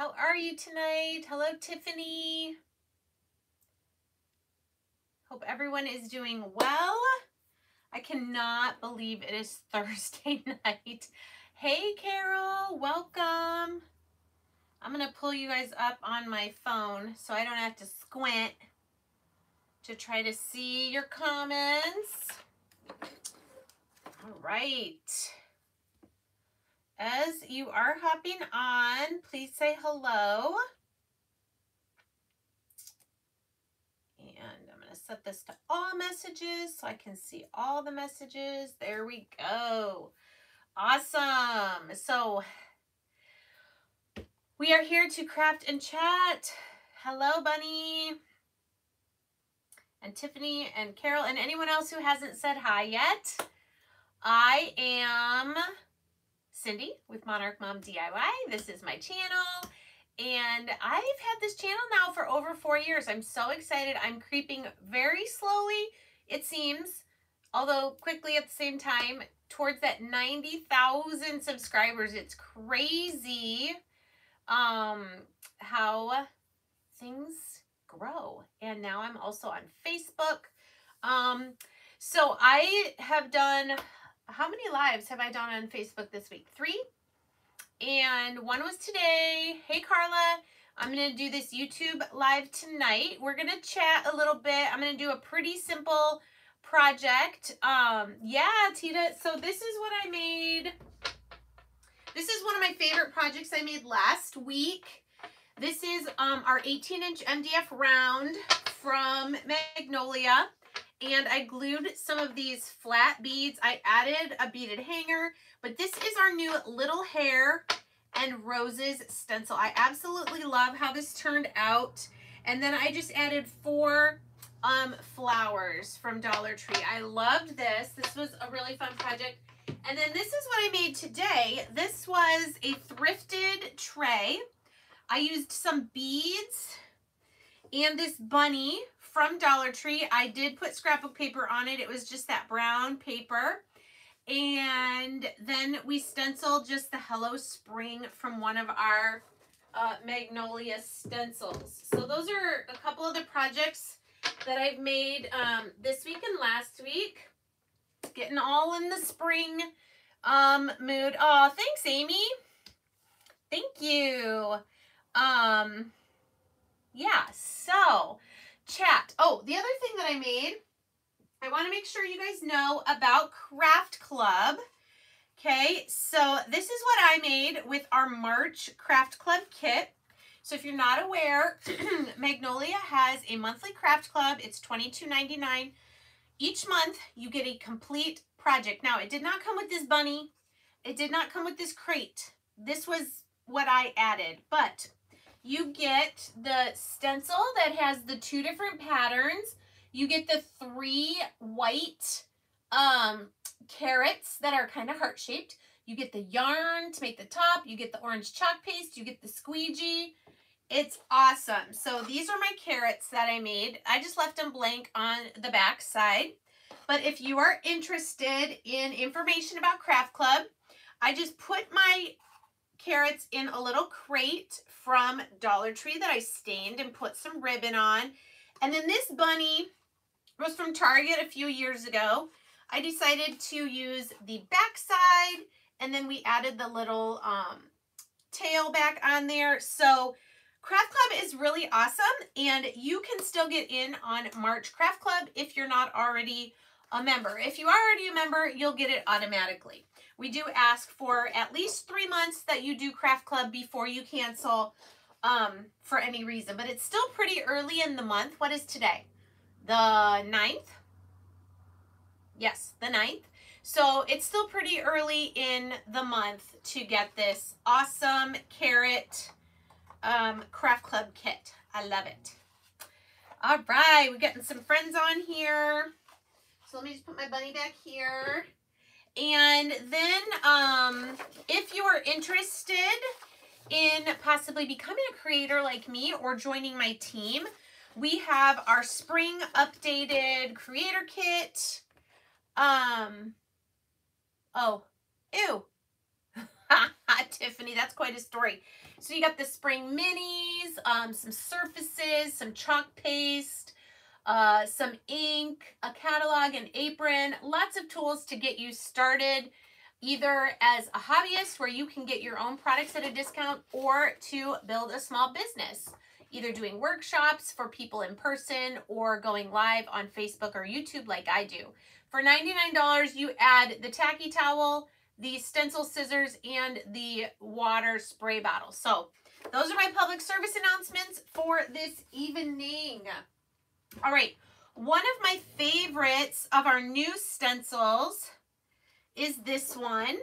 How are you tonight? Hello, Tiffany. Hope everyone is doing well. I cannot believe it is Thursday night. Hey, Carol, welcome. I'm going to pull you guys up on my phone so I don't have to squint to try to see your comments. All right. As you are hopping on, please say hello. And I'm going to set this to all messages so I can see all the messages. There we go. Awesome. So we are here to craft and chat. Hello, Bunny. And Tiffany and Carol and anyone else who hasn't said hi yet. I am Cindy with Monarch Mom DIY. This is my channel. And I've had this channel now for over four years. I'm so excited. I'm creeping very slowly, it seems, although quickly at the same time, towards that 90,000 subscribers. It's crazy um, how things grow. And now I'm also on Facebook. Um, so I have done how many lives have I done on Facebook this week? Three. And one was today. Hey, Carla. I'm going to do this YouTube live tonight. We're going to chat a little bit. I'm going to do a pretty simple project. Um, yeah, Tita. So this is what I made. This is one of my favorite projects I made last week. This is um, our 18 inch MDF round from Magnolia and I glued some of these flat beads. I added a beaded hanger, but this is our new little hare and roses stencil. I absolutely love how this turned out. And then I just added four um, flowers from Dollar Tree. I loved this. This was a really fun project. And then this is what I made today. This was a thrifted tray. I used some beads and this bunny from Dollar Tree. I did put scrapbook paper on it. It was just that brown paper. And then we stenciled just the Hello Spring from one of our uh, Magnolia stencils. So those are a couple of the projects that I've made um, this week and last week. Getting all in the spring um, mood. Oh, thanks, Amy. Thank you. Um, yeah, so chat. Oh, the other thing that I made, I want to make sure you guys know about Craft Club. Okay, so this is what I made with our March Craft Club kit. So if you're not aware, Magnolia has a monthly craft club. It's $22.99. Each month, you get a complete project. Now, it did not come with this bunny. It did not come with this crate. This was what I added. But you get the stencil that has the two different patterns. You get the three white um, carrots that are kind of heart-shaped. You get the yarn to make the top. You get the orange chalk paste. You get the squeegee. It's awesome. So these are my carrots that I made. I just left them blank on the back side. But if you are interested in information about Craft Club, I just put my carrots in a little crate from Dollar Tree that I stained and put some ribbon on. And then this bunny was from Target a few years ago. I decided to use the back side and then we added the little um, tail back on there. So Craft Club is really awesome and you can still get in on March Craft Club if you're not already a member. If you are already a member, you'll get it automatically. We do ask for at least three months that you do Craft Club before you cancel um, for any reason. But it's still pretty early in the month. What is today? The 9th? Yes, the 9th. So it's still pretty early in the month to get this awesome carrot um, Craft Club kit. I love it. All right, we're getting some friends on here. So let me just put my bunny back here. And then um, if you're interested in possibly becoming a creator like me or joining my team, we have our spring updated creator kit. Um, oh, ew. Tiffany, that's quite a story. So you got the spring minis, um, some surfaces, some chalk paste, uh, some ink, a catalog, an apron, lots of tools to get you started either as a hobbyist where you can get your own products at a discount or to build a small business, either doing workshops for people in person or going live on Facebook or YouTube like I do. For $99, you add the tacky towel, the stencil scissors, and the water spray bottle. So those are my public service announcements for this evening. All right, one of my favorites of our new stencils is this one.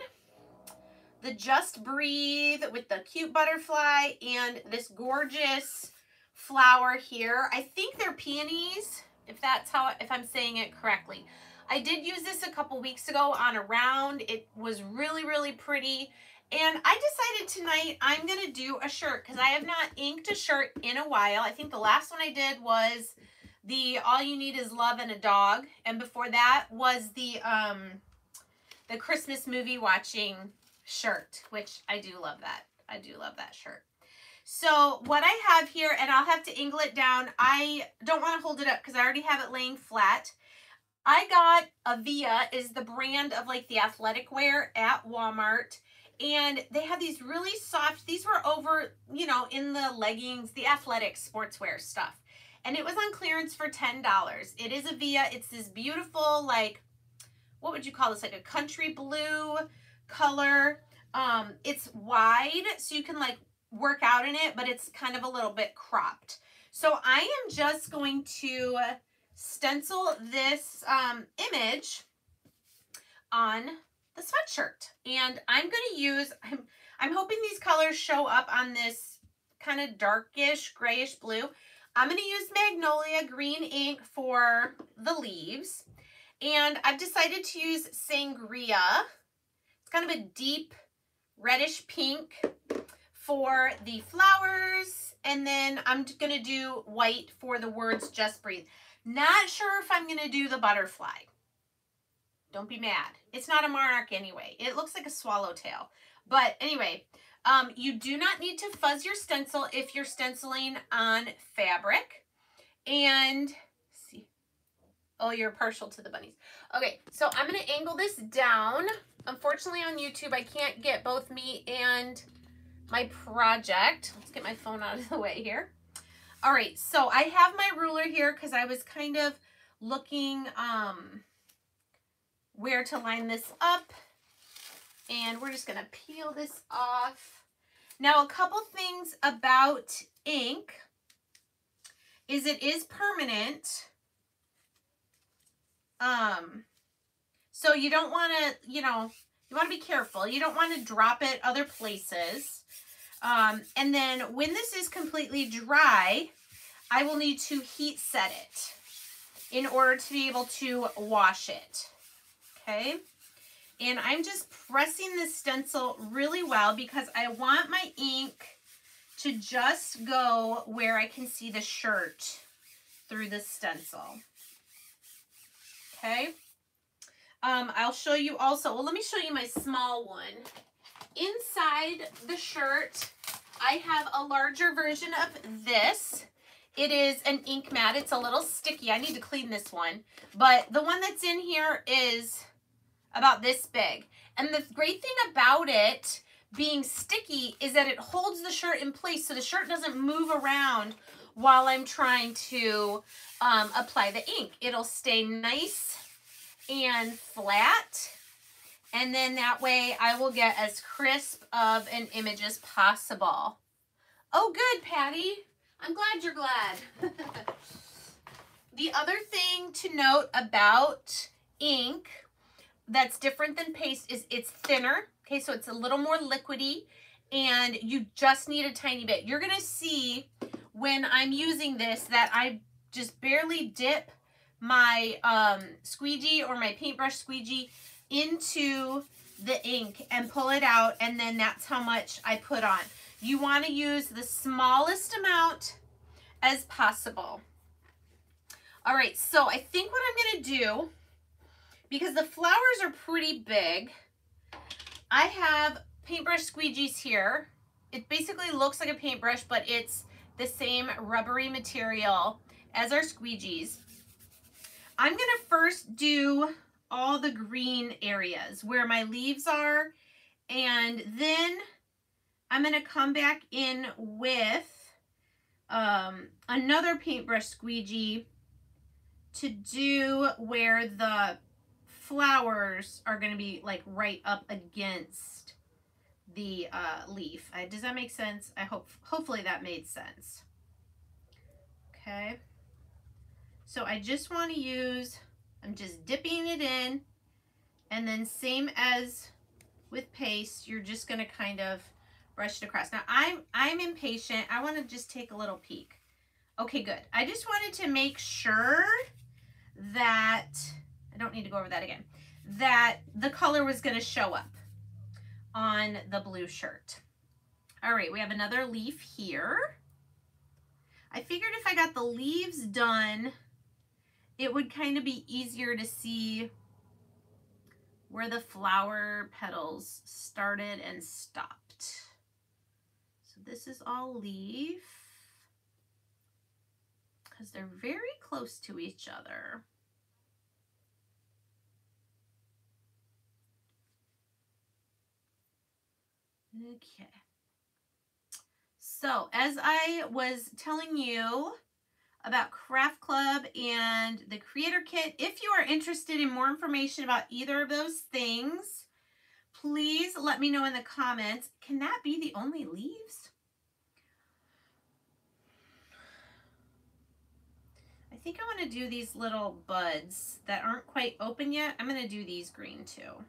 The Just Breathe with the cute butterfly and this gorgeous flower here. I think they're peonies, if that's how, if I'm saying it correctly. I did use this a couple weeks ago on a round. It was really, really pretty. And I decided tonight I'm going to do a shirt because I have not inked a shirt in a while. I think the last one I did was the All You Need Is Love and a Dog. And before that was the um, the Christmas movie watching shirt, which I do love that. I do love that shirt. So what I have here, and I'll have to angle it down. I don't want to hold it up because I already have it laying flat. I got Avia is the brand of like the athletic wear at Walmart. And they have these really soft, these were over, you know, in the leggings, the athletic sportswear stuff. And it was on clearance for $10. It is Avia. It's this beautiful, like, what would you call this? Like a country blue color. Um, it's wide, so you can like work out in it, but it's kind of a little bit cropped. So I am just going to stencil this um, image on the sweatshirt. And I'm going to use, I'm, I'm hoping these colors show up on this kind of darkish grayish blue. I'm going to use Magnolia green ink for the leaves. And I've decided to use Sangria. It's kind of a deep reddish pink for the flowers. And then I'm going to do white for the words Just Breathe. Not sure if I'm going to do the butterfly. Don't be mad. It's not a monarch anyway. It looks like a swallowtail. But anyway, um, you do not need to fuzz your stencil if you're stenciling on fabric. And see, Oh, you're partial to the bunnies. Okay, so I'm going to angle this down. Unfortunately, on YouTube, I can't get both me and my project. Let's get my phone out of the way here. All right, so I have my ruler here because I was kind of looking um, where to line this up. And we're just going to peel this off. Now, a couple things about ink is it is permanent um, so you don't want to, you know, you want to be careful. You don't want to drop it other places. Um, and then when this is completely dry, I will need to heat set it in order to be able to wash it. Okay. And I'm just pressing this stencil really well because I want my ink to just go where I can see the shirt through the stencil okay? Um, I'll show you also, well, let me show you my small one. Inside the shirt, I have a larger version of this. It is an ink mat. It's a little sticky. I need to clean this one. But the one that's in here is about this big. And the great thing about it being sticky is that it holds the shirt in place so the shirt doesn't move around while I'm trying to um, apply the ink. It'll stay nice and flat. And then that way I will get as crisp of an image as possible. Oh, good, Patty. I'm glad you're glad. the other thing to note about ink that's different than paste is it's thinner. Okay, so it's a little more liquidy and you just need a tiny bit. You're to see when I'm using this that I just barely dip my um, squeegee or my paintbrush squeegee into the ink and pull it out and then that's how much I put on. You want to use the smallest amount as possible. All right, so I think what I'm going to do, because the flowers are pretty big, I have paintbrush squeegees here. It basically looks like a paintbrush, but it's the same rubbery material as our squeegees. I'm going to first do all the green areas where my leaves are, and then I'm going to come back in with um, another paintbrush squeegee to do where the flowers are going to be like right up against the uh, leaf. Uh, does that make sense? I hope, hopefully that made sense. Okay. So I just want to use, I'm just dipping it in and then same as with paste, you're just going to kind of brush it across. Now I'm, I'm impatient. I want to just take a little peek. Okay, good. I just wanted to make sure that, I don't need to go over that again, that the color was going to show up on the blue shirt. All right, we have another leaf here. I figured if I got the leaves done, it would kind of be easier to see where the flower petals started and stopped. So this is all leaf because they're very close to each other. Okay. So as I was telling you about Craft Club and the Creator Kit, if you are interested in more information about either of those things, please let me know in the comments. Can that be the only leaves? I think I want to do these little buds that aren't quite open yet. I'm going to do these green too.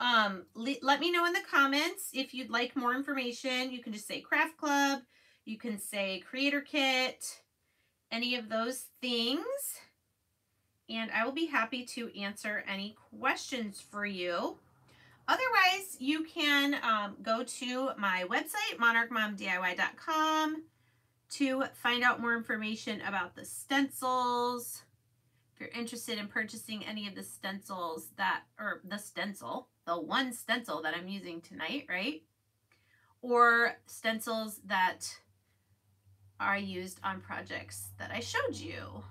Um, let me know in the comments if you'd like more information. You can just say Craft Club. You can say Creator Kit. Any of those things. And I will be happy to answer any questions for you. Otherwise, you can um, go to my website, monarchmomdiy.com, to find out more information about the stencils. If you're interested in purchasing any of the stencils that, or the stencil, the one stencil that I'm using tonight, right? Or stencils that are used on projects that I showed you.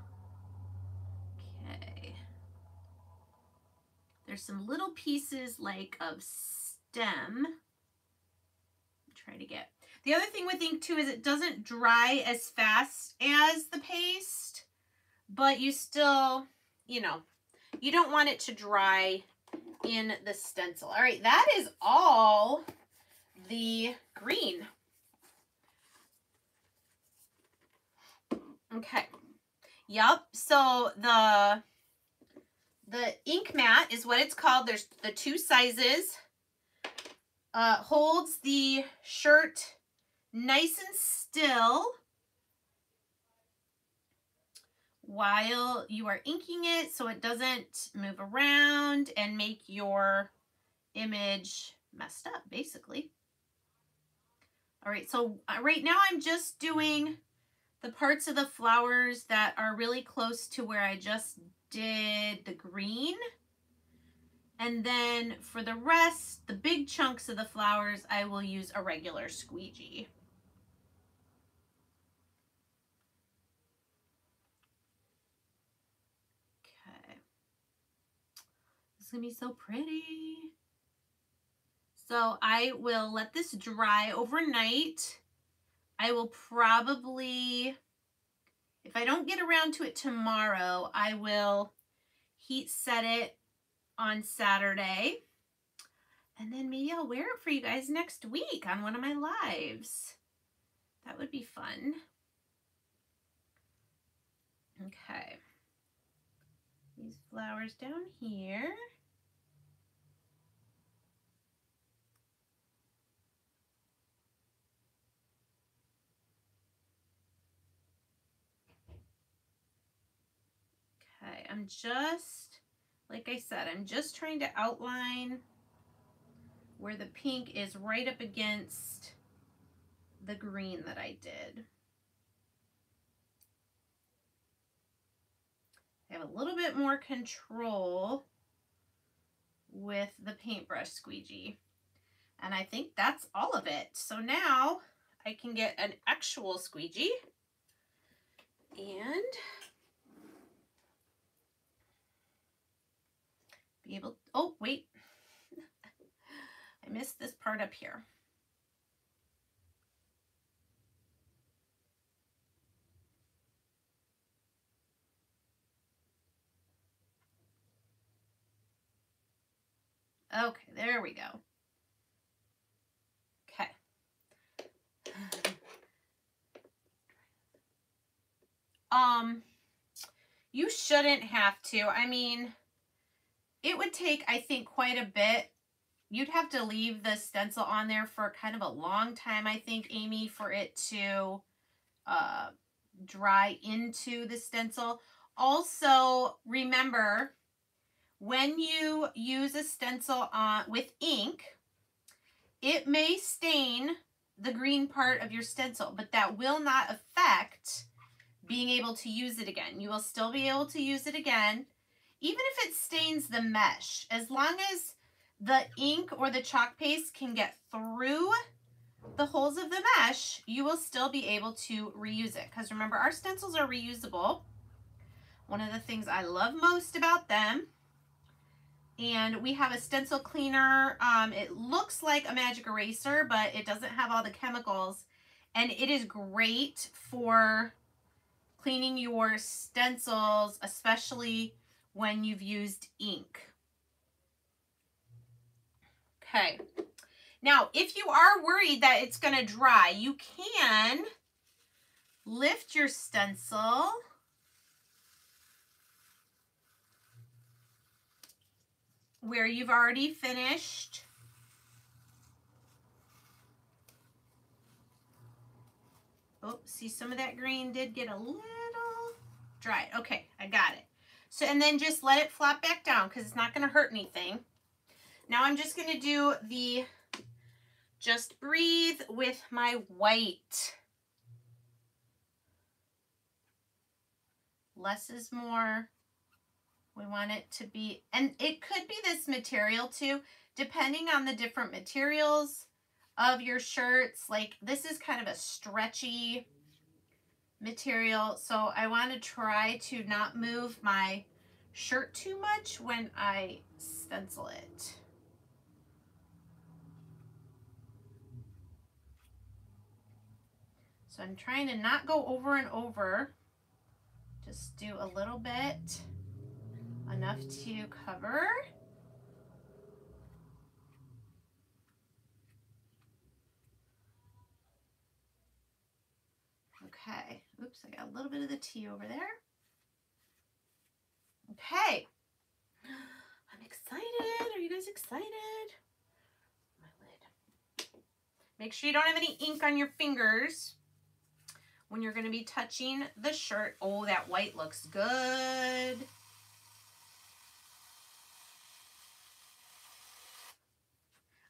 Okay. There's some little pieces like of stem. Try to get. The other thing with ink too is it doesn't dry as fast as the paste, but you still, you know, you don't want it to dry in the stencil. All right, that is all the green. Okay. Yep. So the the ink mat is what it's called. There's the two sizes. Uh, holds the shirt nice and still while you are inking it so it doesn't move around and make your image messed up, basically. All right, so uh, right now I'm just doing the parts of the flowers that are really close to where I just did the green. And then for the rest, the big chunks of the flowers, I will use a regular squeegee. Gonna be so pretty. So I will let this dry overnight. I will probably, if I don't get around to it tomorrow, I will heat set it on Saturday. And then maybe I'll wear it for you guys next week on one of my lives. That would be fun. Okay. These flowers down here. I'm just, like I said, I'm just trying to outline where the pink is right up against the green that I did. I have a little bit more control with the paintbrush squeegee. And I think that's all of it. So now I can get an actual squeegee and be able, oh, wait. I missed this part up here. Okay, there we go. Okay. Um, you shouldn't have to. I mean, it would take, I think, quite a bit. You'd have to leave the stencil on there for kind of a long time, I think, Amy, for it to uh, dry into the stencil. Also, remember, when you use a stencil on with ink, it may stain the green part of your stencil, but that will not affect being able to use it again. You will still be able to use it again, even if it stains the mesh, as long as the ink or the chalk paste can get through the holes of the mesh, you will still be able to reuse it. Because remember, our stencils are reusable. One of the things I love most about them and we have a stencil cleaner. Um, it looks like a magic eraser, but it doesn't have all the chemicals. And it is great for cleaning your stencils, especially when you've used ink. Okay. Now, if you are worried that it's going to dry, you can lift your stencil where you've already finished. Oh, see some of that green did get a little dry. Okay, I got it. So, and then just let it flop back down because it's not going to hurt anything. Now I'm just going to do the Just Breathe with my white. Less is more. We want it to be, and it could be this material too, depending on the different materials of your shirts. Like this is kind of a stretchy material. So I want to try to not move my shirt too much when I stencil it. So I'm trying to not go over and over. Just do a little bit enough to cover. Okay, oops, I got a little bit of the tea over there. Okay, I'm excited. Are you guys excited? My lid. Make sure you don't have any ink on your fingers when you're going to be touching the shirt. Oh, that white looks good.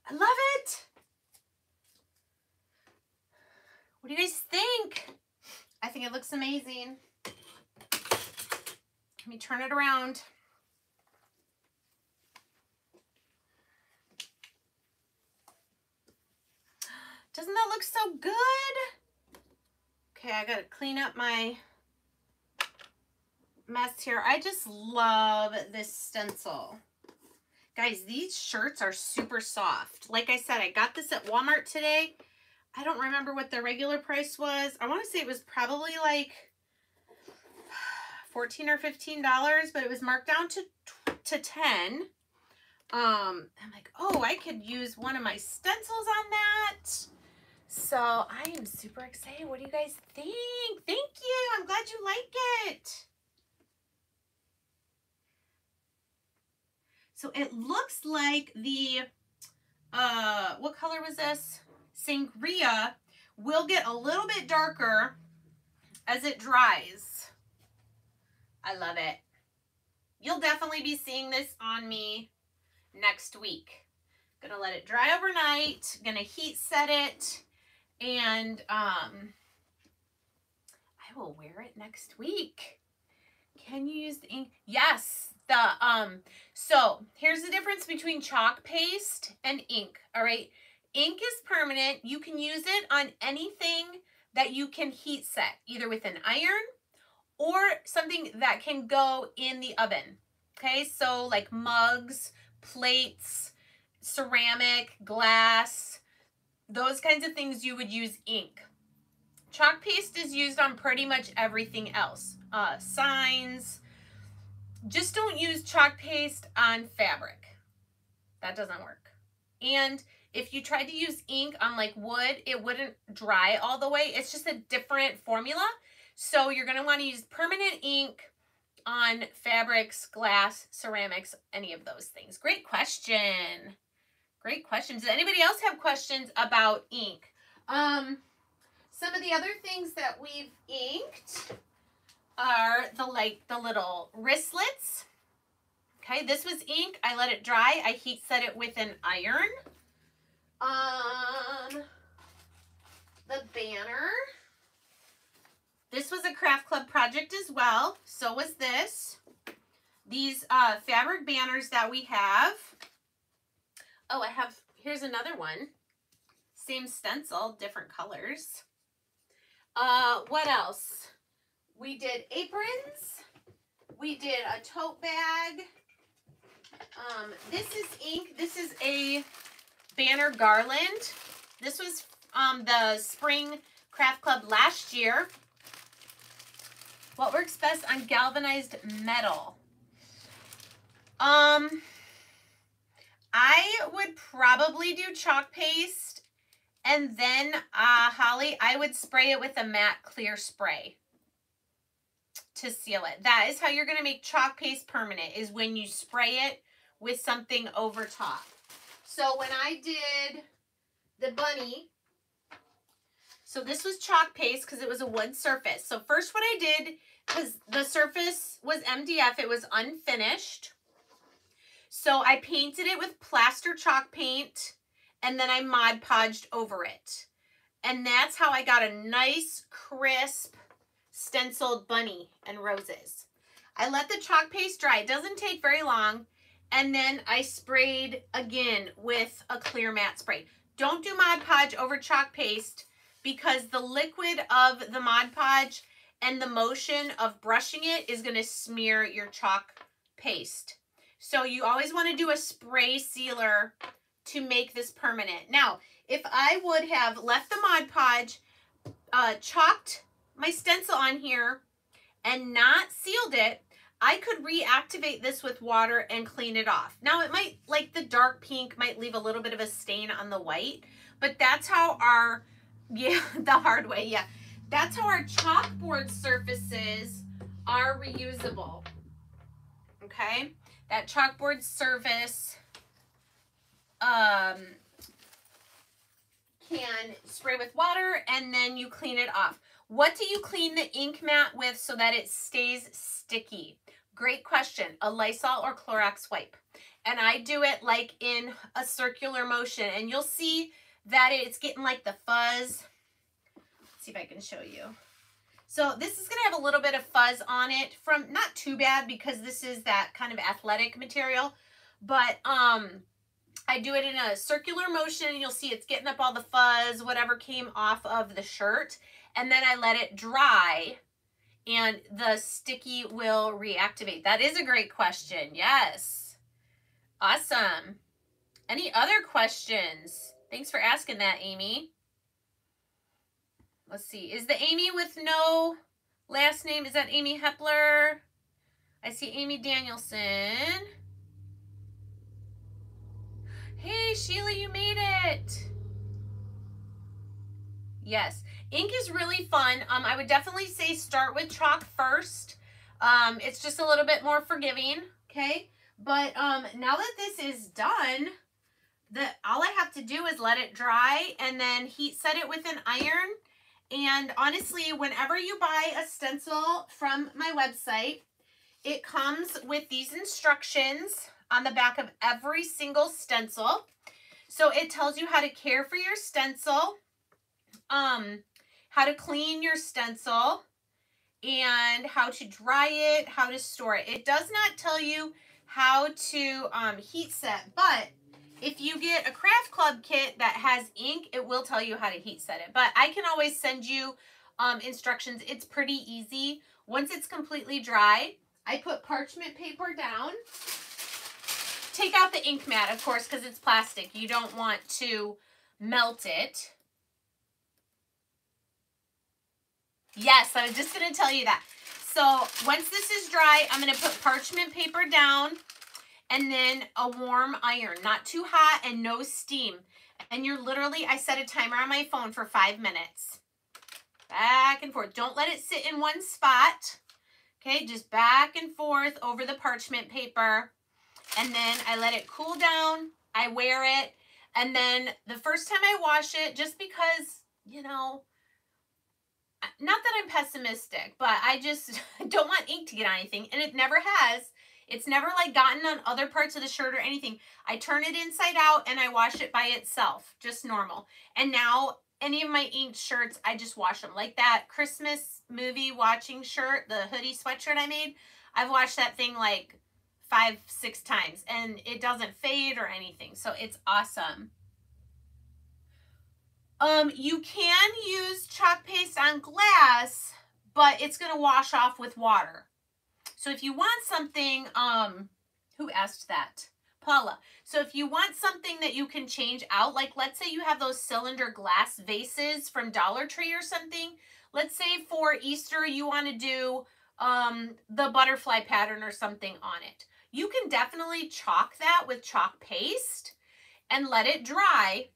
I love it. What do you guys think? I think it looks amazing. Let me turn it around. Doesn't that look so good? Okay, I gotta clean up my mess here. I just love this stencil. Guys, these shirts are super soft. Like I said, I got this at Walmart today. I don't remember what the regular price was. I want to say it was probably like 14 or $15, but it was marked down to, to 10. Um, I'm like, oh, I could use one of my stencils on that. So I am super excited. What do you guys think? Thank you. I'm glad you like it. So it looks like the, uh, what color was this? Sangria will get a little bit darker as it dries. I love it. You'll definitely be seeing this on me next week. Gonna let it dry overnight, gonna heat set it, and um, I will wear it next week. Can you use the ink? Yes, The um so here's the difference between chalk paste and ink. All right. Ink is permanent. You can use it on anything that you can heat set, either with an iron or something that can go in the oven. Okay, so like mugs, plates, ceramic, glass, those kinds of things you would use ink. Chalk paste is used on pretty much everything else. Uh, signs. Just don't use chalk paste on fabric. That doesn't work. And if you tried to use ink on like wood, it wouldn't dry all the way. It's just a different formula. So you're going to want to use permanent ink on fabrics, glass, ceramics, any of those things. Great question. Great question. Does anybody else have questions about ink? Um, some of the other things that we've inked are the like the little wristlets. Okay, this was ink. I let it dry. I heat set it with an iron. Um, the banner. This was a craft club project as well. So was this. These uh, fabric banners that we have. Oh, I have, here's another one. Same stencil, different colors. Uh, what else? We did aprons. We did a tote bag. Um, this is ink. This is a banner garland. This was um, the spring craft club last year. What works best on galvanized metal? Um, I would probably do chalk paste and then, uh, Holly, I would spray it with a matte clear spray to seal it. That is how you're going to make chalk paste permanent is when you spray it with something over top. So when I did the bunny, so this was chalk paste because it was a wood surface. So first what I did, because the surface was MDF, it was unfinished. So I painted it with plaster chalk paint and then I Mod Podged over it. And that's how I got a nice, crisp, stenciled bunny and roses. I let the chalk paste dry. It doesn't take very long. And then I sprayed again with a clear matte spray. Don't do Mod Podge over chalk paste because the liquid of the Mod Podge and the motion of brushing it is going to smear your chalk paste. So you always want to do a spray sealer to make this permanent. Now, if I would have left the Mod Podge, uh, chalked my stencil on here, and not sealed it, I could reactivate this with water and clean it off. Now, it might, like the dark pink, might leave a little bit of a stain on the white, but that's how our yeah, the hard way, yeah. That's how our chalkboard surfaces are reusable. Okay? That chalkboard surface um, can spray with water and then you clean it off. What do you clean the ink mat with so that it stays sticky? Great question. A Lysol or Clorox wipe. And I do it like in a circular motion and you'll see that it's getting like the fuzz. Let's see if I can show you. So this is going to have a little bit of fuzz on it from not too bad because this is that kind of athletic material, but um, I do it in a circular motion and you'll see it's getting up all the fuzz, whatever came off of the shirt. And then I let it dry and the sticky will reactivate. That is a great question. Yes. Awesome. Any other questions? Thanks for asking that, Amy. Let's see. Is the Amy with no last name? Is that Amy Hepler? I see Amy Danielson. Hey, Sheila, you made it. Yes. Ink is really fun. Um, I would definitely say start with chalk first. Um, it's just a little bit more forgiving, okay? But um, now that this is done, the all I have to do is let it dry and then heat set it with an iron. And honestly, whenever you buy a stencil from my website, it comes with these instructions on the back of every single stencil. So it tells you how to care for your stencil, um, how to clean your stencil, and how to dry it, how to store it. It does not tell you how to um, heat set, but if you get a craft club kit that has ink, it will tell you how to heat set it. But I can always send you um, instructions. It's pretty easy. Once it's completely dry, I put parchment paper down. Take out the ink mat, of course, because it's plastic. You don't want to melt it. Yes, I was just going to tell you that. So once this is dry, I'm going to put parchment paper down and then a warm iron, not too hot and no steam. And you're literally, I set a timer on my phone for five minutes. Back and forth. Don't let it sit in one spot. Okay, just back and forth over the parchment paper. And then I let it cool down. I wear it. And then the first time I wash it, just because, you know, not that I'm pessimistic, but I just don't want ink to get on anything. And it never has. It's never like gotten on other parts of the shirt or anything. I turn it inside out and I wash it by itself, just normal. And now any of my inked shirts, I just wash them. Like that Christmas movie watching shirt, the hoodie sweatshirt I made, I've washed that thing like five, six times and it doesn't fade or anything. So it's awesome. Um, you can use chalk paste on glass, but it's going to wash off with water. So if you want something, um, who asked that? Paula. So if you want something that you can change out, like let's say you have those cylinder glass vases from Dollar Tree or something. Let's say for Easter you want to do um, the butterfly pattern or something on it. You can definitely chalk that with chalk paste and let it dry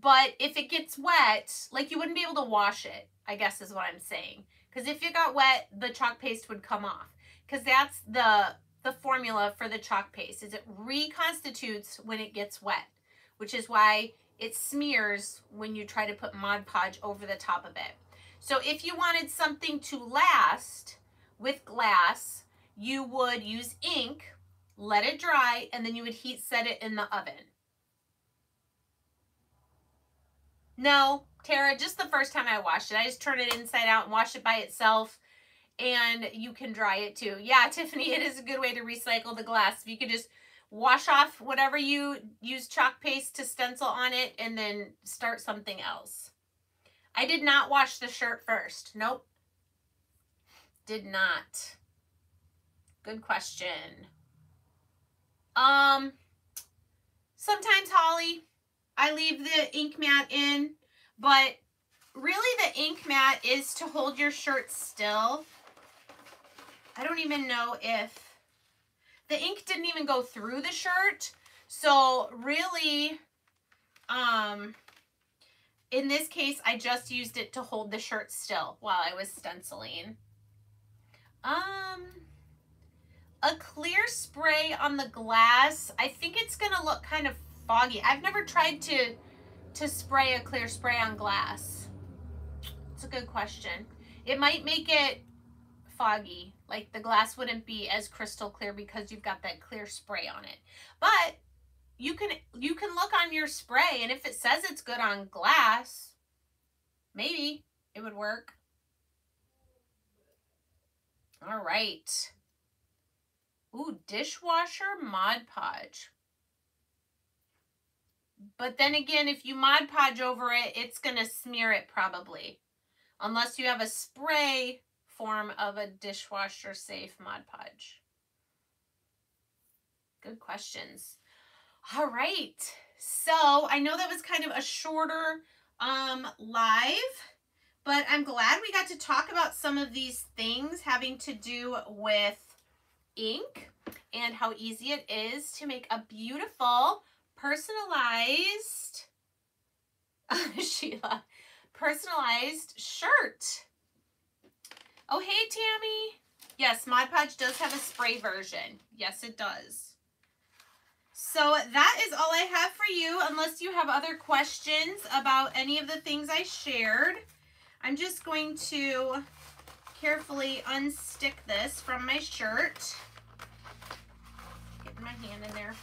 but if it gets wet, like you wouldn't be able to wash it, I guess is what I'm saying. Because if it got wet, the chalk paste would come off. Because that's the, the formula for the chalk paste, is it reconstitutes when it gets wet. Which is why it smears when you try to put Mod Podge over the top of it. So if you wanted something to last with glass, you would use ink, let it dry, and then you would heat set it in the oven. No, Tara, just the first time I washed it. I just turned it inside out and washed it by itself. And you can dry it too. Yeah, Tiffany, it is a good way to recycle the glass. If you could just wash off whatever you use chalk paste to stencil on it and then start something else. I did not wash the shirt first. Nope. Did not. Good question. Um, sometimes, Holly, I leave the ink mat in, but really the ink mat is to hold your shirt still. I don't even know if the ink didn't even go through the shirt. So really, um, in this case, I just used it to hold the shirt still while I was stenciling. Um, a clear spray on the glass. I think it's going to look kind of foggy. I've never tried to to spray a clear spray on glass. It's a good question. It might make it foggy. Like the glass wouldn't be as crystal clear because you've got that clear spray on it. But you can you can look on your spray and if it says it's good on glass, maybe it would work. All right. Ooh, dishwasher Mod Podge. But then again, if you Mod Podge over it, it's going to smear it probably. Unless you have a spray form of a dishwasher safe Mod Podge. Good questions. All right. So I know that was kind of a shorter um, live, but I'm glad we got to talk about some of these things having to do with ink and how easy it is to make a beautiful personalized, Sheila, personalized shirt. Oh, hey, Tammy. Yes, Mod Podge does have a spray version. Yes, it does. So that is all I have for you, unless you have other questions about any of the things I shared. I'm just going to carefully unstick this from my shirt. Get my hand in there.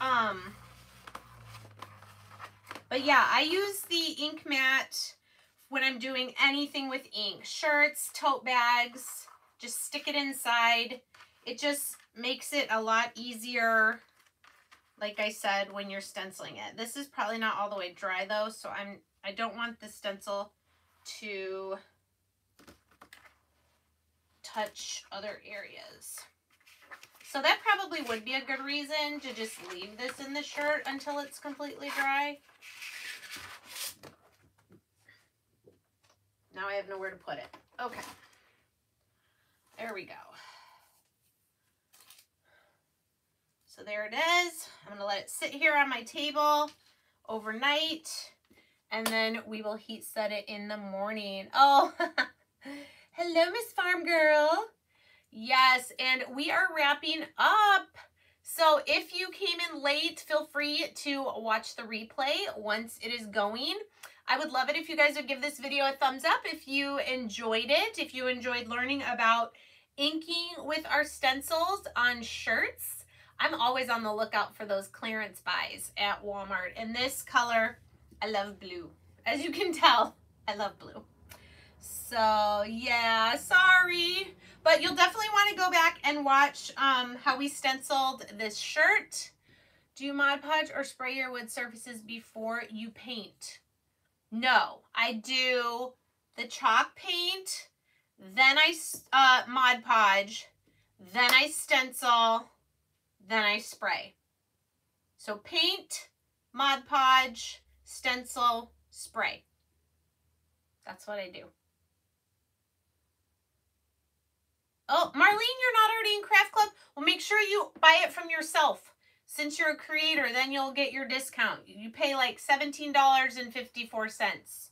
Um, but yeah, I use the ink mat when I'm doing anything with ink. Shirts, tote bags, just stick it inside. It just makes it a lot easier, like I said, when you're stenciling it. This is probably not all the way dry though, so I'm I don't want the stencil to touch other areas. So that probably would be a good reason to just leave this in the shirt until it's completely dry. I have nowhere to put it. Okay. There we go. So there it is. I'm going to let it sit here on my table overnight. And then we will heat set it in the morning. Oh, hello, Miss Farm Girl. Yes, and we are wrapping up. So if you came in late, feel free to watch the replay once it is going. I would love it if you guys would give this video a thumbs up if you enjoyed it, if you enjoyed learning about inking with our stencils on shirts. I'm always on the lookout for those clearance buys at Walmart. And this color, I love blue. As you can tell, I love blue. So yeah, sorry. But you'll definitely want to go back and watch um, how we stenciled this shirt. Do Mod Podge or spray your wood surfaces before you paint? No, I do the chalk paint, then I uh, Mod Podge, then I stencil, then I spray. So paint, Mod Podge, stencil, spray. That's what I do. Oh, Marlene, you're not already in Craft Club? Well, make sure you buy it from yourself. Since you're a creator, then you'll get your discount. You pay like $17.54.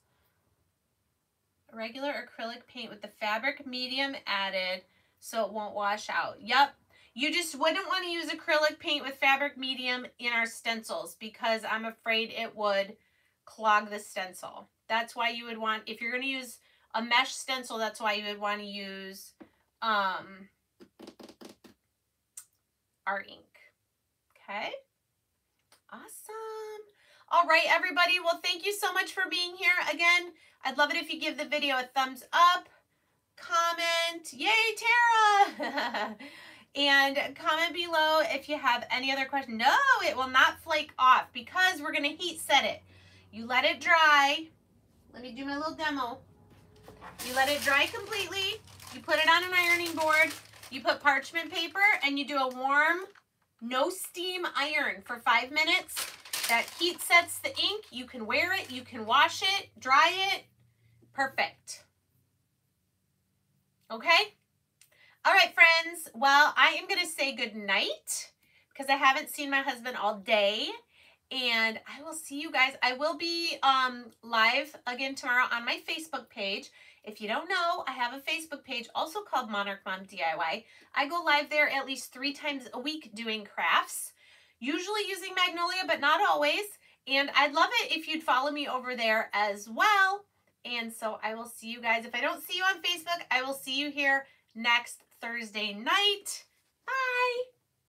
Regular acrylic paint with the fabric medium added so it won't wash out. Yep. You just wouldn't want to use acrylic paint with fabric medium in our stencils because I'm afraid it would clog the stencil. That's why you would want, if you're going to use a mesh stencil, that's why you would want to use um, our ink. Okay. Awesome. All right, everybody. Well, thank you so much for being here. Again, I'd love it if you give the video a thumbs up, comment, yay, Tara! and comment below if you have any other questions. No, it will not flake off because we're going to heat set it. You let it dry. Let me do my little demo. You let it dry completely. You put it on an ironing board, you put parchment paper, and you do a warm, no steam iron for five minutes. That heat sets the ink. You can wear it, you can wash it, dry it. Perfect. Okay? All right, friends. Well, I am going to say good night because I haven't seen my husband all day. And I will see you guys. I will be um, live again tomorrow on my Facebook page. If you don't know, I have a Facebook page also called Monarch Mom DIY. I go live there at least three times a week doing crafts, usually using Magnolia, but not always. And I'd love it if you'd follow me over there as well. And so I will see you guys. If I don't see you on Facebook, I will see you here next Thursday night.